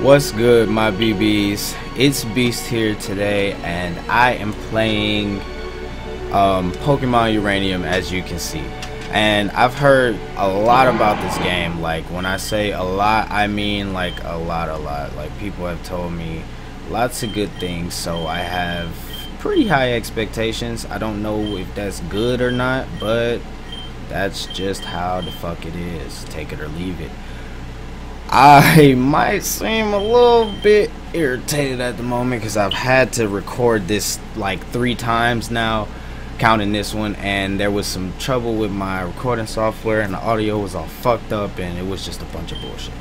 What's good, my BBs? It's Beast here today, and I am playing um, Pokemon Uranium, as you can see. And I've heard a lot about this game. Like, when I say a lot, I mean like a lot, a lot. Like, people have told me lots of good things, so I have pretty high expectations. I don't know if that's good or not, but that's just how the fuck it is. Take it or leave it. I might seem a little bit irritated at the moment because I've had to record this like three times now, counting this one, and there was some trouble with my recording software, and the audio was all fucked up, and it was just a bunch of bullshit.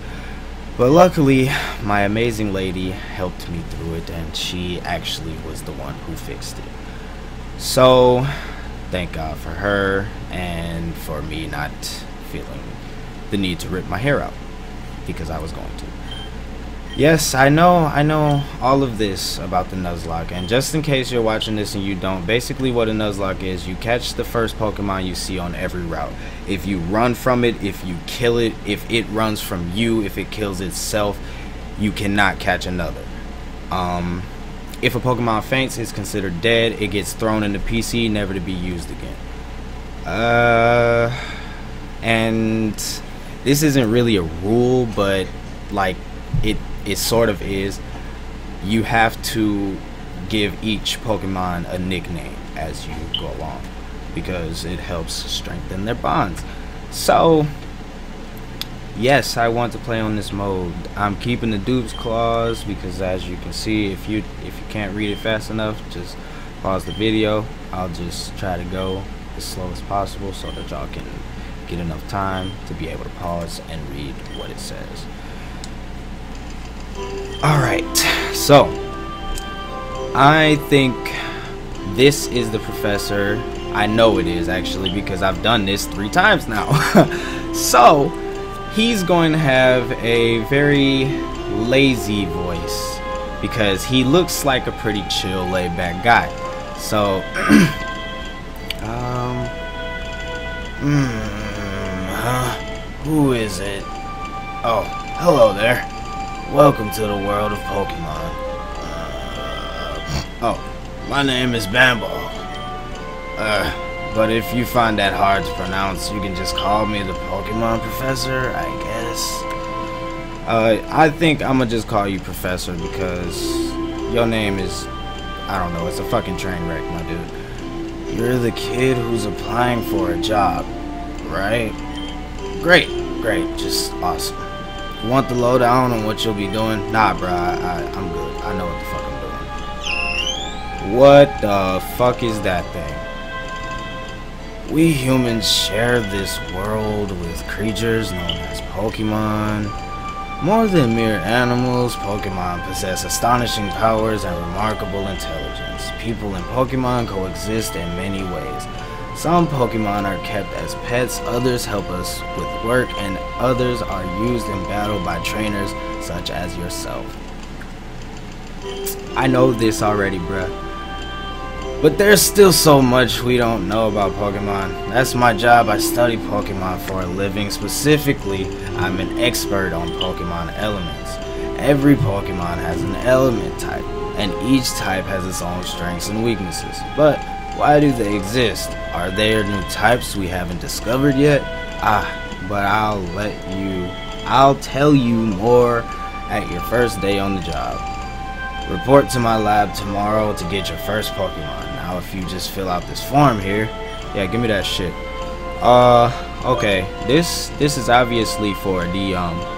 But luckily, my amazing lady helped me through it, and she actually was the one who fixed it. So, thank God for her, and for me not feeling the need to rip my hair out because I was going to. Yes, I know, I know all of this about the Nuzlocke, and just in case you're watching this and you don't, basically what a Nuzlocke is, you catch the first Pokemon you see on every route. If you run from it, if you kill it, if it runs from you, if it kills itself, you cannot catch another. Um, if a Pokemon faints, it's considered dead, it gets thrown in the PC, never to be used again. Uh, and this isn't really a rule, but like it it sort of is. You have to give each Pokemon a nickname as you go along because it helps strengthen their bonds. So, yes, I want to play on this mode. I'm keeping the dupes clause because as you can see, if you if you can't read it fast enough, just pause the video. I'll just try to go as slow as possible so that y'all can get enough time to be able to pause and read what it says. Alright, so I think this is the professor. I know it is actually because I've done this three times now. so he's going to have a very lazy voice because he looks like a pretty chill, laid back guy. So, Who is it? Oh, hello there. Welcome to the world of Pokemon. Uh, oh, my name is Bambo. Uh, but if you find that hard to pronounce, you can just call me the Pokemon Professor, I guess. Uh, I think I'm gonna just call you Professor because your name is, I don't know, it's a fucking train wreck, my dude. You're the kid who's applying for a job, right? Great, great, just awesome. You want the lowdown on what you'll be doing? Nah, bro, I, am good. I know what the fuck I'm doing. What the fuck is that thing? We humans share this world with creatures known as Pokemon. More than mere animals, Pokemon possess astonishing powers and remarkable intelligence. People and Pokemon coexist in many ways. Some Pokemon are kept as pets, others help us with work, and others are used in battle by trainers such as yourself. I know this already, bruh. But there's still so much we don't know about Pokemon. That's my job, I study Pokemon for a living. Specifically, I'm an expert on Pokemon elements. Every Pokemon has an element type, and each type has its own strengths and weaknesses. But why do they exist? Are there new types we haven't discovered yet? Ah, but I'll let you, I'll tell you more at your first day on the job. Report to my lab tomorrow to get your first Pokemon. Now if you just fill out this form here, yeah, give me that shit. Uh, okay, this, this is obviously for the, um,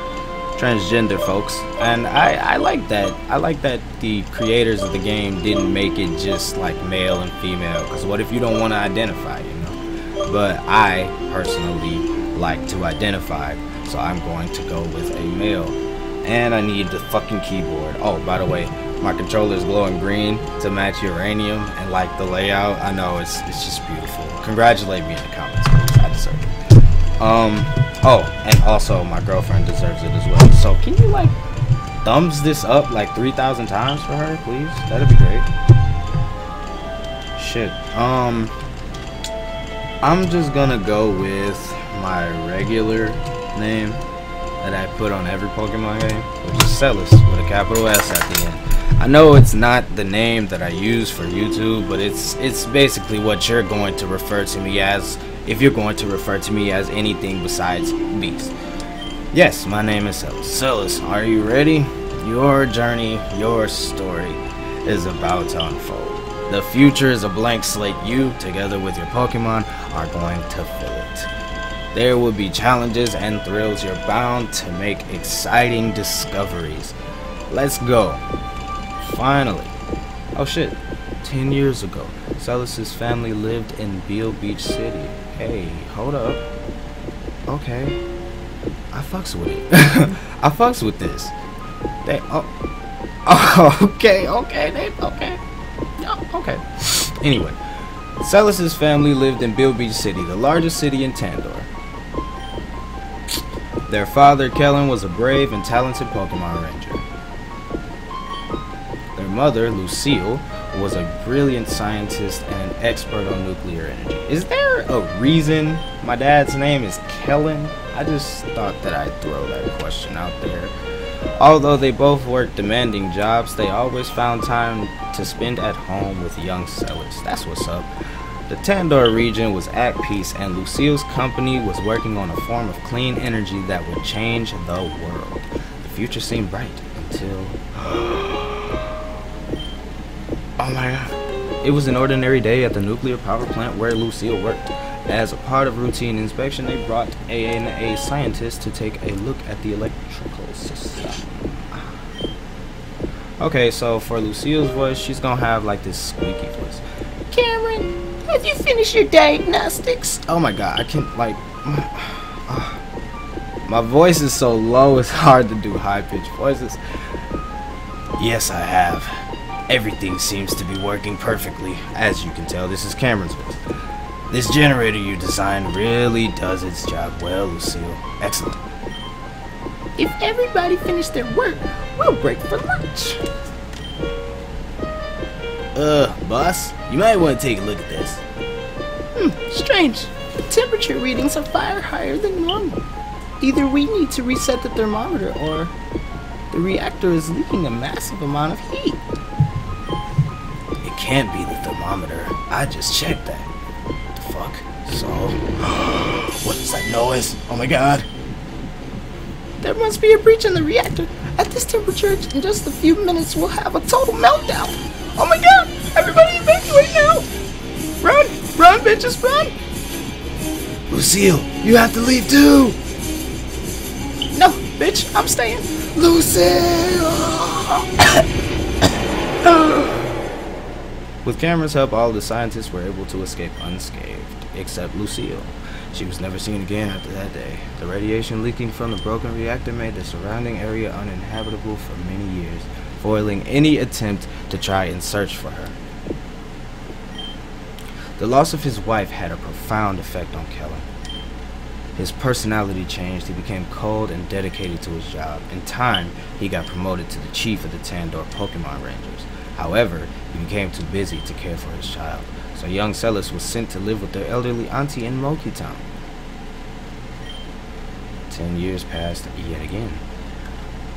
transgender folks. And I, I like that. I like that the creators of the game didn't make it just like male and female. Because what if you don't want to identify you know? But I personally like to identify so I'm going to go with a male. And I need the fucking keyboard. Oh by the way my controller is glowing green to match uranium and like the layout. I know it's it's just beautiful. Congratulate me in the comments please. I deserve it um Oh, and also my girlfriend deserves it as well. So can you like thumbs this up like 3,000 times for her, please? That'd be great. Shit. Um, I'm just gonna go with my regular name. that I put on every Pokemon game, which is Celis with a capital S at the end. I know it's not the name that I use for YouTube, but it's it's basically what you're going to refer to me as if you're going to refer to me as anything besides Beast. Yes, my name is Celis. Celis, are you ready? Your journey, your story is about to unfold. The future is a blank slate. You, together with your Pokemon, are going to fill it. There will be challenges and thrills. You're bound to make exciting discoveries. Let's go. Finally. Oh shit. Ten years ago, Celis's family lived in Beale Beach City. Hey, hold up. Okay. I fucks with it. I fucks with this. They oh, oh okay, okay, they okay. Yeah, okay. Anyway, Celis's family lived in Beach City, the largest city in Tandor. Their father, Kellen, was a brave and talented Pokemon Ranger. Their mother, Lucille, was a brilliant scientist and an expert on nuclear energy. Is there a reason my dad's name is Kellen? I just thought that I'd throw that question out there. Although they both worked demanding jobs, they always found time to spend at home with young Celis. That's what's up. The Tandor region was at peace, and Lucille's company was working on a form of clean energy that would change the world. The future seemed bright until. oh my god. It was an ordinary day at the nuclear power plant where Lucille worked. As a part of routine inspection, they brought a, a scientist to take a look at the electrical system. Okay, so for Lucille's voice, she's gonna have like this squeaky voice. Cameron, have you finished your diagnostics? Oh my god, I can't like. My voice is so low, it's hard to do high pitched voices. Yes, I have. Everything seems to be working perfectly. As you can tell, this is Cameron's voice. This generator you designed really does its job well, Lucille. Excellent. If everybody finished their work, we'll break for lunch. Uh, boss, you might want to take a look at this. Hmm, strange. The temperature readings are far higher than normal. Either we need to reset the thermometer or the reactor is leaking a massive amount of heat. Can't be the thermometer. I just checked that. What the fuck? So, what is that noise? Oh my god. There must be a breach in the reactor. At this temperature, in just a few minutes, we'll have a total meltdown. Oh my god! Everybody evacuate now! Run! Run, bitches, run! Lucille, you have to leave too! No, bitch, I'm staying. Lucille! With Cameron's help, all the scientists were able to escape unscathed, except Lucille. She was never seen again after that day. The radiation leaking from the broken reactor made the surrounding area uninhabitable for many years, foiling any attempt to try and search for her. The loss of his wife had a profound effect on Kellen. His personality changed. He became cold and dedicated to his job. In time, he got promoted to the chief of the Tandor Pokemon Rangers. However, he became too busy to care for his child, so young Celis was sent to live with their elderly auntie in Moki Town. Ten years passed yet again.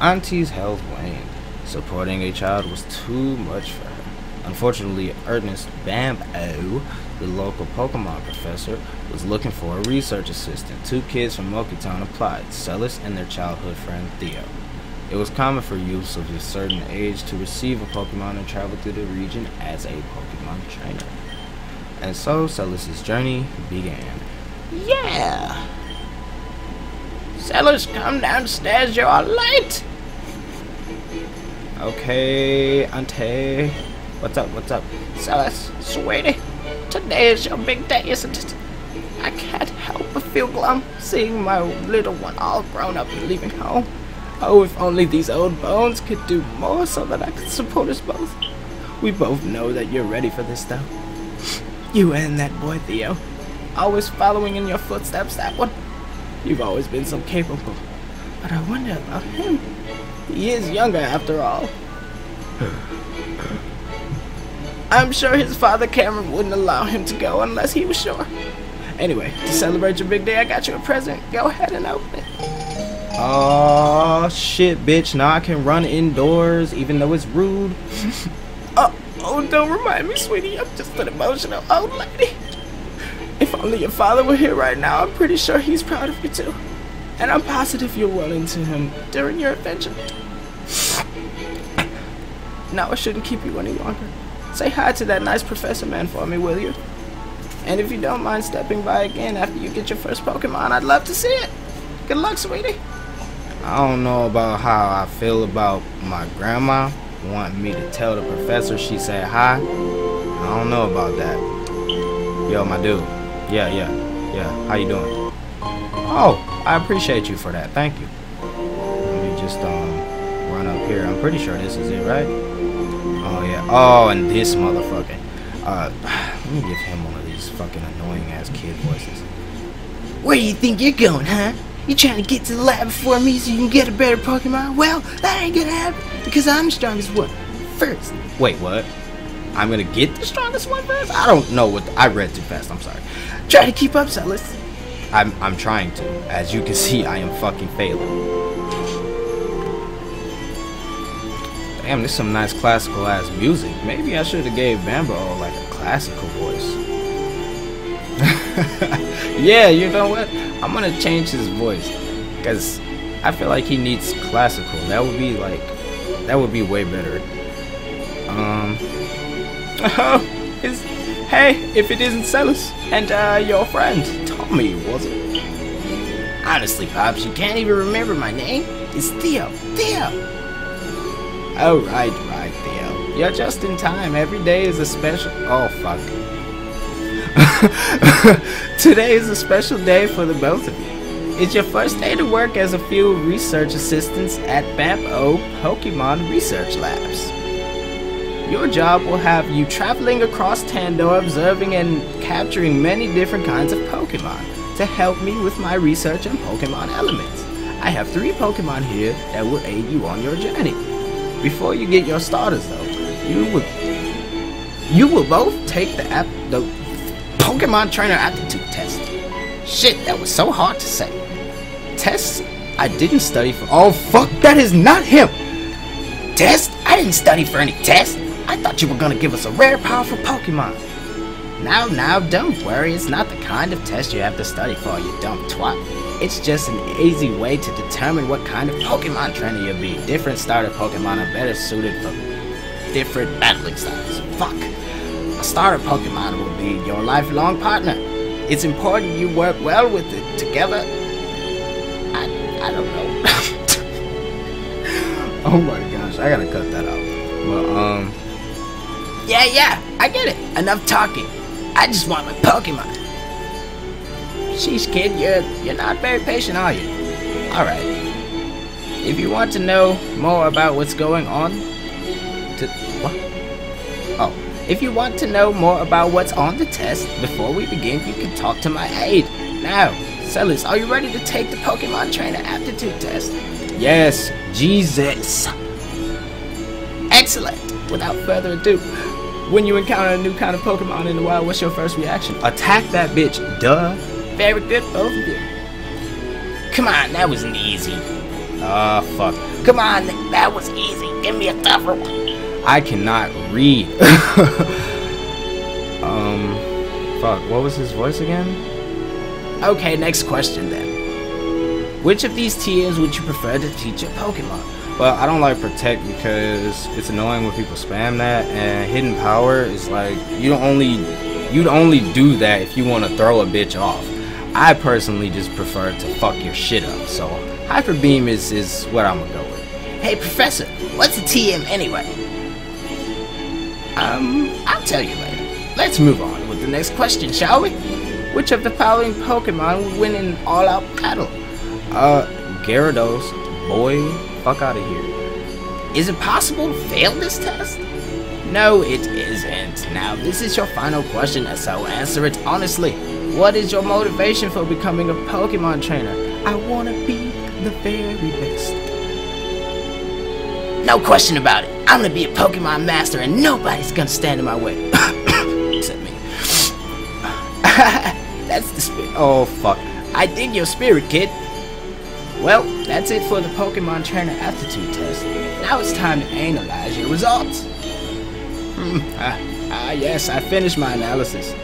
Auntie's health waned. Supporting a child was too much for her. Unfortunately, Ernest Bambo, the local Pokemon professor, was looking for a research assistant. Two kids from Moki Town applied, Celis and their childhood friend Theo. It was common for youths of a certain age to receive a Pokemon and travel through the region as a Pokemon trainer. And so Celis's journey began. Yeah! Celis, come downstairs, you're late! Okay, Auntie. What's up, what's up? Celis, sweetie, today is your big day, isn't it? I can't help but feel glum seeing my little one all grown up and leaving home. Oh, if only these old bones could do more so that I could support us both. We both know that you're ready for this, though. You and that boy Theo. Always following in your footsteps, that one. You've always been so capable. But I wonder about him. He is younger, after all. I'm sure his father Cameron wouldn't allow him to go unless he was sure. Anyway, to celebrate your big day, I got you a present. Go ahead and open it. Oh shit, bitch! Now I can run indoors, even though it's rude. oh, oh, don't remind me, sweetie. I'm just an emotional old lady. If only your father were here right now, I'm pretty sure he's proud of you too. And I'm positive you'll run into him during your adventure. Now I shouldn't keep you any longer. Say hi to that nice professor man for me, will you? And if you don't mind stepping by again after you get your first Pokemon, I'd love to see it. Good luck, sweetie. I don't know about how I feel about my grandma wanting me to tell the professor she said hi. I don't know about that. Yo, my dude. Yeah, yeah, yeah. How you doing? Oh, I appreciate you for that. Thank you. Let me just um run up here. I'm pretty sure this is it, right? Oh yeah. Oh, and this motherfucker. Uh, let me give him one of these fucking annoying ass kid voices. Where do you think you're going, huh? You trying to get to the lab before me so you can get a better Pokemon? Well, that ain't gonna happen because I'm the strongest one first. Wait, what? I'm gonna get the strongest one first? I don't know what. The, I read too fast. I'm sorry. Try to keep up, Celes. I'm I'm trying to. As you can see, I am fucking failing. Damn, this some nice classical ass music. Maybe I should have gave Bambo like a classical voice. yeah, you know what? I'm gonna change his voice because I feel like he needs classical. That would be like, that would be way better. Um. Oh, is hey, if it isn't Celes and uh, your friend Tommy, was it? Honestly, Pops, you can't even remember my name. It's Theo. Theo. Oh right, right, Theo. You're just in time. Every day is a special. Oh fuck. Today is a special day for the both of you. It's your first day to work as a field research assistant at BAMP-O Pokemon Research Labs. Your job will have you traveling across Tandor observing and capturing many different kinds of Pokemon to help me with my research on Pokemon elements. I have three Pokemon here that will aid you on your journey. Before you get your starters though, you will you will both take the app the Pokemon Trainer Aptitude Test. Shit, that was so hard to say. Tests I didn't study for. Oh fuck, that is not him! Test? I didn't study for any test. I thought you were gonna give us a rare, powerful Pokemon. Now, now, don't worry. It's not the kind of test you have to study for, you dumb twat. It's just an easy way to determine what kind of Pokemon trainer you'll be. Different starter Pokemon are better suited for different battling styles. Fuck. A starter Pokemon will be your lifelong partner. It's important you work well with it together. I, I don't know. oh my gosh, I gotta cut that out. But, um... Yeah, yeah, I get it. Enough talking. I just want my Pokemon. Sheesh, kid, you're, you're not very patient, are you? Alright. If you want to know more about what's going on... If you want to know more about what's on the test, before we begin, you can talk to my aide. Now, Celes, are you ready to take the Pokemon Trainer Aptitude Test? Yes, Jesus. Excellent. Without further ado, when you encounter a new kind of Pokemon in the wild, what's your first reaction? Attack that bitch, duh. Very good, both of you. Come on, that wasn't easy. Ah, uh, fuck. Come on, that was easy. Give me a tougher one. I cannot read. um, fuck, what was his voice again? Okay, next question then. Which of these tiers would you prefer to teach your Pokemon? Well, I don't like Protect because it's annoying when people spam that, and Hidden Power is like, you don't only, you'd only do that if you want to throw a bitch off. I personally just prefer to fuck your shit up, so Hyper Beam is, is what I'm gonna go with. Hey, Professor, what's a TM anyway? Um, I'll tell you later. Let's move on with the next question, shall we? Which of the following Pokemon will win in all-out battle? Uh, Gyarados. Boy, fuck out of here. Is it possible to fail this test? No, it isn't. Now, this is your final question, so answer it honestly. What is your motivation for becoming a Pokemon trainer? I want to be the very best. No question about it. I'm gonna be a Pokemon master and nobody's gonna stand in my way. Except me. That's the spirit. Oh, fuck. I dig your spirit, kid. Well, that's it for the Pokemon Trainer Aptitude Test. Now it's time to analyze your results. Hmm, ah, ah, yes, I finished my analysis.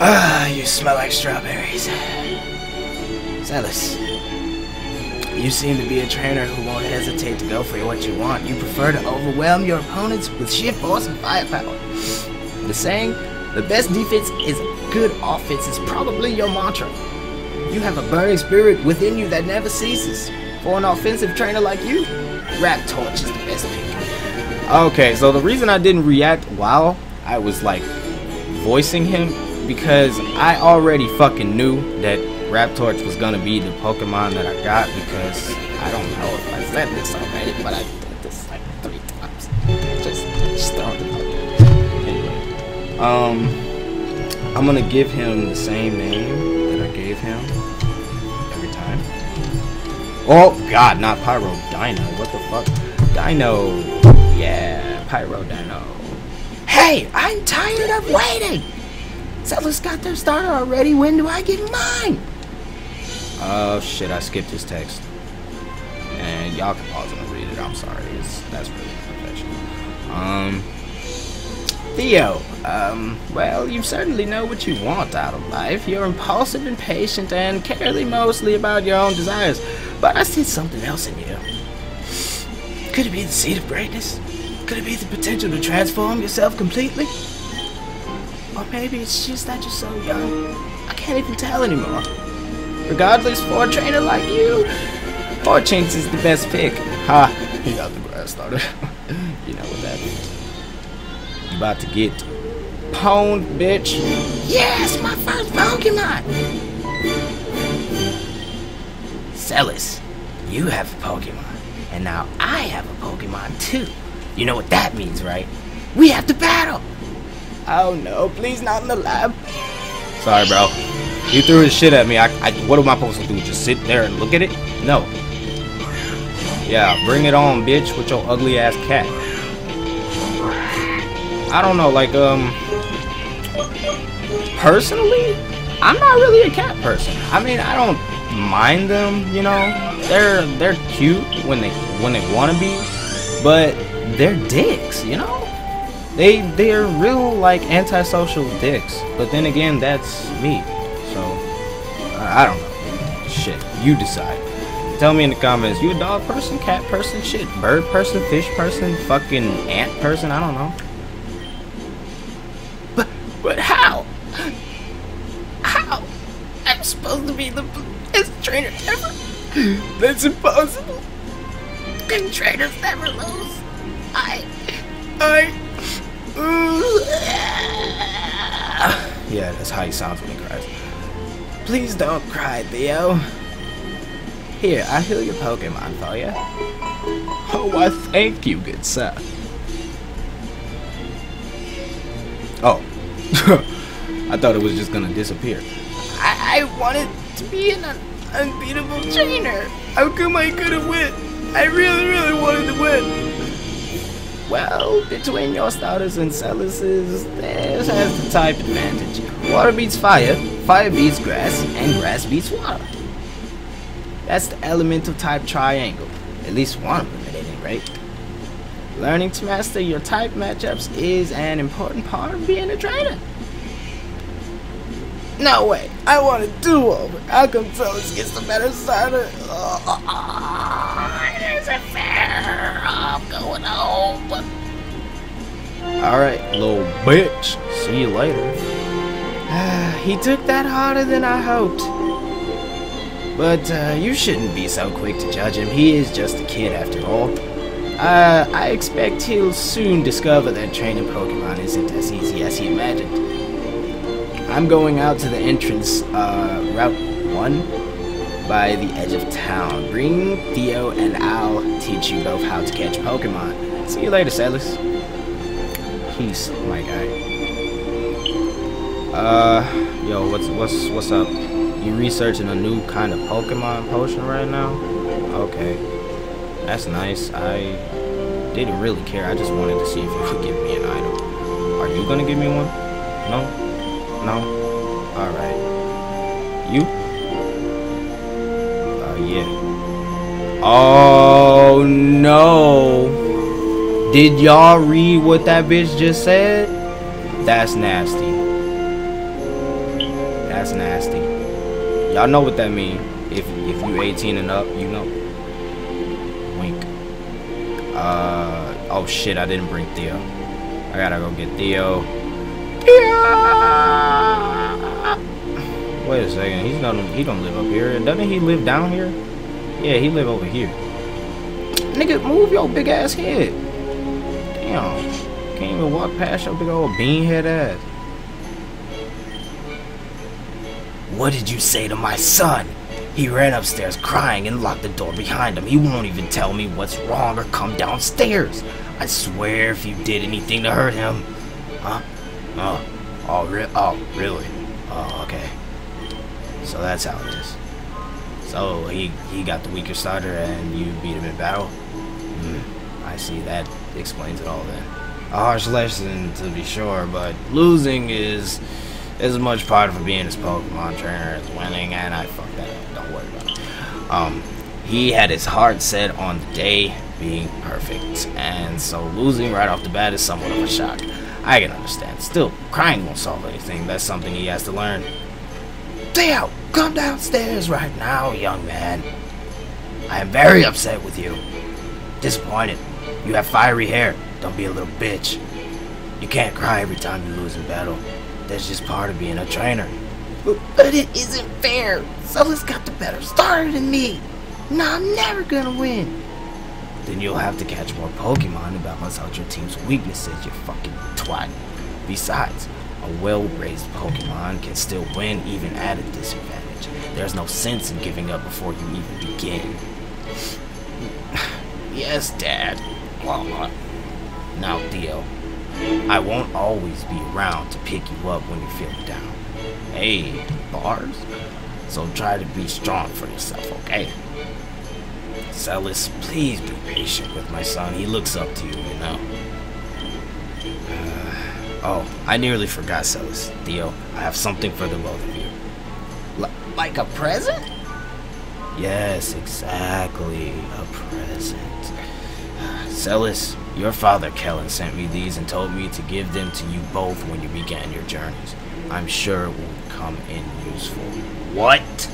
Ah, you smell like strawberries. Celis, you seem to be a trainer who won't hesitate to go for what you want. You prefer to overwhelm your opponents with sheer force and firepower. The saying, the best defense is good offense is probably your mantra. You have a burning spirit within you that never ceases. For an offensive trainer like you, Raptorch is the best pick. Okay, so the reason I didn't react while I was like voicing him because I already fucking knew that Raptorch was gonna be the Pokemon that I got because I don't know if I said this already, but I did this like three times. Just, just throwing. Anyway, um, I'm gonna give him the same name that I gave him every time. Oh God, not Pyro Dino. What the fuck? Dino. Yeah, Pyro Dino. Hey, I'm tired of waiting. Settlers got their starter already. When do I get mine? Oh shit, I skipped his text. And y'all can pause and read it. I'm sorry. It's, that's really professional. Um, Theo, um, well, you certainly know what you want out of life. You're impulsive, and impatient, and carely mostly about your own desires. But I see something else in you. Could it be the seed of greatness? Could it be the potential to transform yourself completely? Or maybe it's just that you're so young. I can't even tell anymore. Regardless, for a trainer like you, Fortunes is the best pick. Ha! He got the grass started. you know what that means. You about to get pwned, bitch. Yes, my first Pokemon! Celis, you have a Pokemon. And now I have a Pokemon too. You know what that means, right? We have to battle! Oh no, please not in the lab. Sorry, bro. He threw his shit at me. I, I, what am I supposed to do? Just sit there and look at it? No. Yeah, bring it on, bitch, with your ugly ass cat. I don't know, like, um, personally, I'm not really a cat person. I mean, I don't mind them, you know. They're they're cute when they when they want to be, but they're dicks, you know. They they're real like antisocial dicks. But then again, that's me. I don't know. Shit, you decide. Tell me in the comments. You a dog person, cat person, shit, bird person, fish person, fucking ant person? I don't know. But but how? How? I'm supposed to be the best trainer ever. That's impossible. Good trainers never lose. I I yeah, that's how he sounds when he cries. Please don't cry, Theo. Here, I'll heal your Pokemon for you. Oh, I thank you, good sir. Oh. I thought it was just gonna disappear. I, I wanted to be an un unbeatable trainer. How come I couldn't win? I really, really wanted to win. Well, between your starters and Celis's, theirs has the type advantage. Water beats fire, fire beats grass, and grass beats water. That's the elemental type triangle. At least one of them at any rate. Learning to master your type matchups is an important part of being a trainer. No way. I want to do over. How come Celis gets the better side starter? Oh, it isn't fair. I'm going home. Alright, little bitch. See you later. He took that harder than I hoped. But uh, you shouldn't be so quick to judge him. He is just a kid after all. Uh, I expect he'll soon discover that training Pokemon isn't as easy as he imagined. I'm going out to the entrance, uh, Route 1 by the edge of town. Bring Theo and I'll teach you both how to catch Pokemon. See you later, Celis. Peace, my guy. Uh, yo, what's what's what's up? You researching a new kind of Pokemon potion right now? Okay, that's nice. I didn't really care. I just wanted to see if you could give me an item. Are you gonna give me one? No. No? Alright. You? Uh, yeah. Oh no. Did y'all read what that bitch just said? That's nasty. That's nasty. Y'all know what that mean. If if you 18 and up, you know. Wink. Uh oh shit, I didn't bring Theo. I gotta go get Theo. Wait a second, he's not he don't live up here. Doesn't he live down here? Yeah, he live over here. Nigga, move your big ass head. Damn. Can't even walk past your big old beanhead ass. What did you say to my son? He ran upstairs crying and locked the door behind him. He won't even tell me what's wrong or come downstairs. I swear if you did anything to hurt him. Huh? Oh. Oh, re oh really? Oh, okay. So that's how it is. So he he got the weaker starter and you beat him in battle? Hmm. I see. That explains it all then. A harsh lesson to be sure, but losing is as much part of being his Pokemon trainer as winning, and I fucked that up. Don't worry about it. Um, he had his heart set on the day being perfect, and so losing right off the bat is somewhat of a shock. I can understand. Still, crying won't solve anything. That's something he has to learn. Theo, come downstairs right now, young man. I am very upset with you. Disappointed. You have fiery hair. Don't be a little bitch. You can't cry every time you lose in battle. That's just part of being a trainer. But, but it isn't fair. Someone's got the better starter than me. No, I'm never gonna win. Then you'll have to catch more Pokemon to balance out your team's weaknesses, you fucking twat. Besides, a well-raised Pokemon can still win even at a disadvantage. There's no sense in giving up before you even begin. yes, Dad. Well, now, Theo, I won't always be around to pick you up when you feel down. Hey, bars? So try to be strong for yourself, okay? Celis, please be patient with my son. He looks up to you, you know. Uh, oh, I nearly forgot, Celis. Theo, I have something for the both of you. L like a present? Yes, exactly. A present. Celis, your father Kellen sent me these and told me to give them to you both when you began your journeys. I'm sure it will come in useful. What?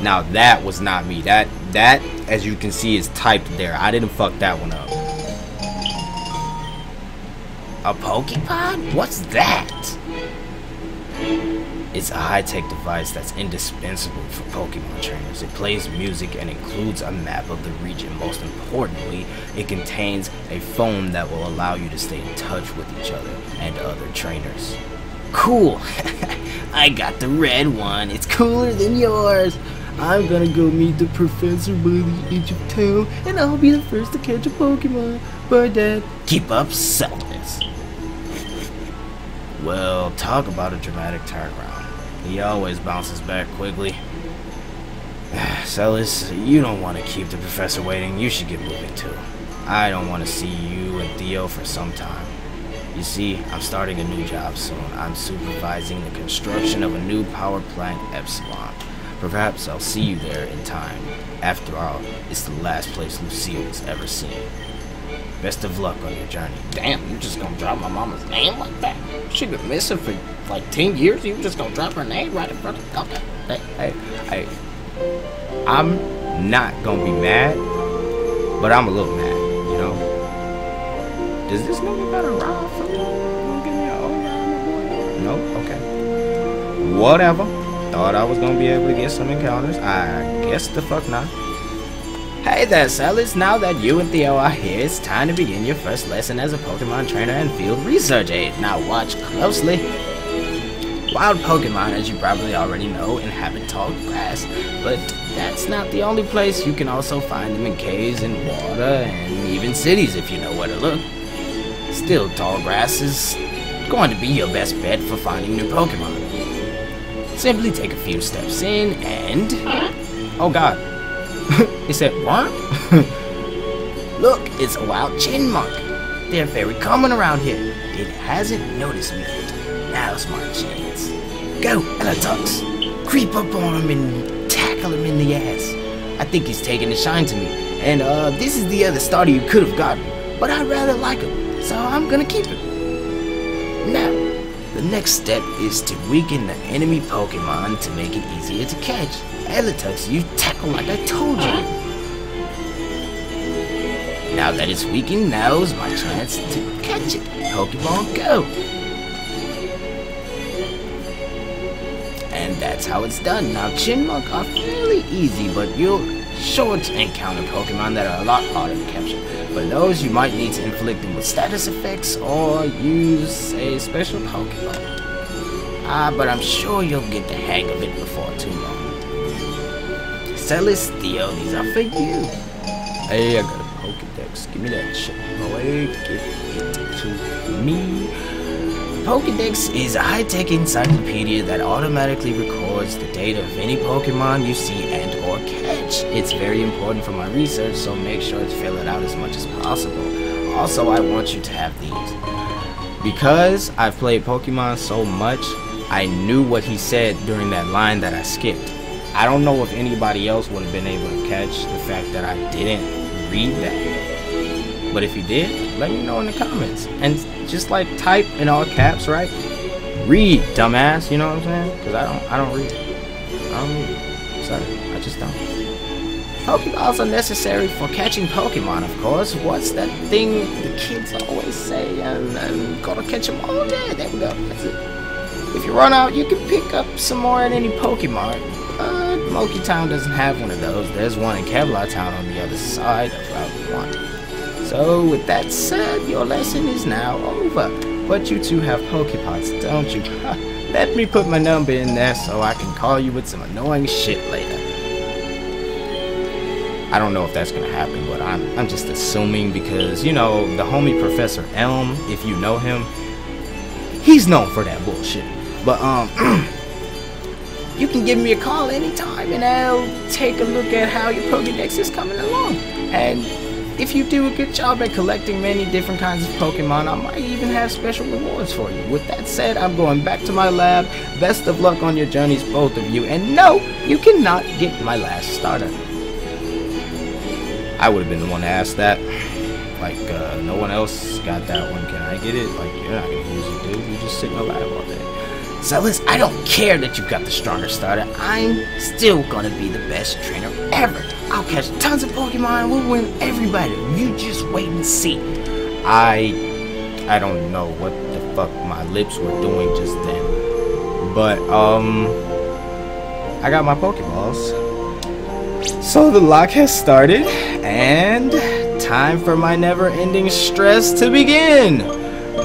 Now that was not me. That that as you can see is typed there. I didn't fuck that one up. A Pokepod? What's that? It's a high-tech device that's indispensable for Pokemon trainers. It plays music and includes a map of the region. Most importantly, it contains a phone that will allow you to stay in touch with each other and other trainers. Cool! I got the red one. It's cooler than yours. I'm gonna go meet the professor by the edge of town, and I'll be the first to catch a Pokemon. Bye, Dad. Keep up, Celis. Well, talk about a dramatic turnaround. He always bounces back quickly. Celis, you don't want to keep the professor waiting. You should get moving too. I don't want to see you and Theo for some time. You see, I'm starting a new job soon. I'm supervising the construction of a new power plant, Epsilon. Perhaps I'll see you there in time. After all, it's the last place Lucille has ever seen. Best of luck on your journey. Damn, you just gonna drop my mama's name like that? She been missing for like 10 years. You just gonna drop her name right in front of the Hey, hey, hey. I'm not gonna be mad, but I'm a little mad, you know? Does this nigga got a ride for me? Don't give me a oh yeah, No? Okay. Whatever. Thought I was gonna be able to get some encounters. I guess the fuck not. Hey there, Celis. Now that you and Theo are here, it's time to begin your first lesson as a Pokemon trainer and field research aide. Now watch closely. Wild Pokemon, as you probably already know, inhabit tall grass, but that's not the only place. You can also find them in caves and water and even cities if you know where to look. Still, tall grass is going to be your best bet for finding new Pokemon. Simply take a few steps in and... Oh god, he said, what? Look, it's a wild Chipmunk. They're very common around here. It hasn't noticed me yet. Now's my chance. Go, Eletux. Creep up on him and tackle him in the ass. I think he's taking a shine to me. And uh, this is the other starter you could have gotten, but I rather like him, so I'm gonna keep him. Now, the next step is to weaken the enemy Pokemon to make it easier to catch. Eletux, you tackle like I told you. Now that it's weakened, now's my chance to catch it. Pokemon Go! And that's how it's done. Now, Chyinmunk are fairly easy, but you're sure encounter Pokemon that are a lot harder to capture. For those, you might need to inflict them with status effects or use a special Pokemon. Ah, but I'm sure you'll get the hang of it before too long. Celestio, these are for you. Hey, I got a Pokedex. Give me that shit, boy. Give it to me. Pokedex is a high-tech encyclopedia that automatically records the data of any Pokemon you see and or catch. It's very important for my research, so make sure to fill it out as much as possible. Also, I want you to have these. Because I've played Pokemon so much, I knew what he said during that line that I skipped. I don't know if anybody else would have been able to catch the fact that I didn't read that. But if you did, let me know in the comments. And just like type in all caps, right? Read, dumbass. You know what I'm saying? Because I don't, I don't read. I don't read. Sorry, I just don't. Pokeballs are necessary for catching Pokemon, of course. What's that thing the kids always say? And, and gotta catch them all day. There we go. That's it. If you run out, you can pick up some more at any Pokemon. Uh, but Moki Town doesn't have one of those. There's one in Kevlar Town on the other side of Route 1. So, with that said, your lesson is now over. But you two have Pokepods, don't you? Let me put my number in there so I can call you with some annoying shit later. I don't know if that's gonna happen, but I'm I'm just assuming because you know the homie Professor Elm, if you know him, he's known for that bullshit. But um, you can give me a call anytime, and I'll take a look at how your Pokédex is coming along. And if you do a good job at collecting many different kinds of Pokemon, I might even have special rewards for you. With that said, I'm going back to my lab. Best of luck on your journeys, both of you. And no, you cannot get my last starter. I would have been the one to ask that. Like, uh, no one else got that one. Can I get it? Like, you're not gonna use it, dude. You just sit in the lab all day. Celis, I don't care that you got the stronger starter. I'm still gonna be the best trainer ever. I'll catch tons of Pokemon. We'll win everybody. You just wait and see. I, I don't know what the fuck my lips were doing just then, but um, I got my Pokeballs. So the lock has started, and time for my never-ending stress to begin.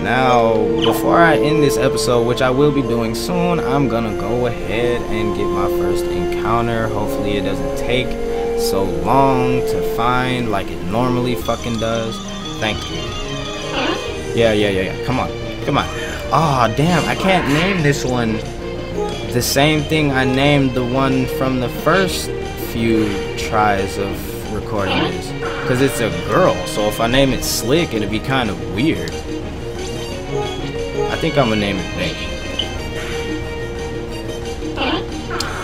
Now, before I end this episode, which I will be doing soon, I'm gonna go ahead and get my first encounter. Hopefully it doesn't take so long to find like it normally fucking does. Thank you. Yeah, yeah, yeah, yeah. Come on. Come on. Oh, damn. I can't name this one the same thing I named the one from the first few tries of recording this. Because it's a girl, so if I name it Slick, it'd be kind of weird. I think I'm gonna name it Becky.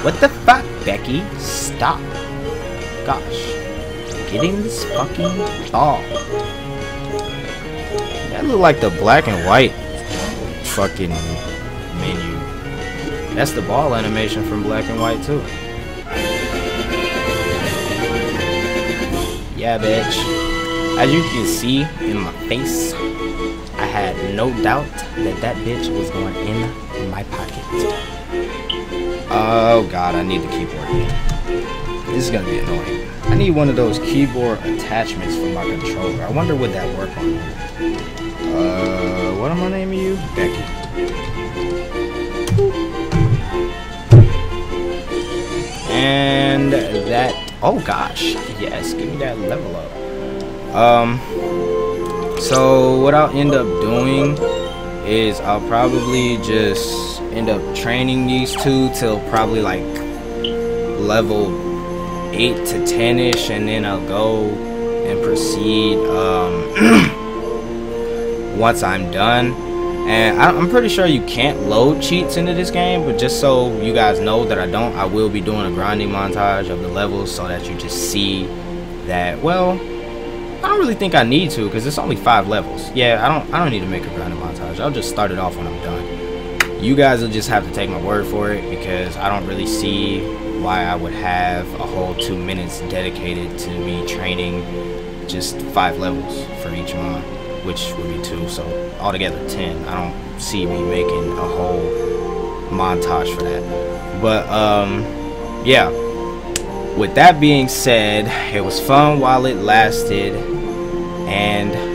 What the fuck, Becky? Stop. Gosh. Getting this fucking ball. That look like the black and white fucking menu. That's the ball animation from black and white too. Yeah, bitch. As you can see in my face, I had no doubt that that bitch was going in my pocket. Oh god, I need the keyboard. This is gonna be annoying. I need one of those keyboard attachments for my controller. I wonder would that work on me. Uh, what am I naming you? Becky. And that Oh gosh, yes, give me that level up. Um, so what I'll end up doing is I'll probably just end up training these two till probably like level 8 to 10ish and then I'll go and proceed um, once I'm done And I'm pretty sure you can't load cheats into this game, but just so you guys know that I don't, I will be doing a grinding montage of the levels so that you just see that, well, I don't really think I need to because it's only five levels. Yeah, I don't I don't need to make a grinding montage. I'll just start it off when I'm done. You guys will just have to take my word for it because I don't really see why I would have a whole two minutes dedicated to me training just five levels for each mod, which would be two, so altogether ten. I don't see me making a whole montage for that. But um yeah. With that being said, it was fun while it lasted and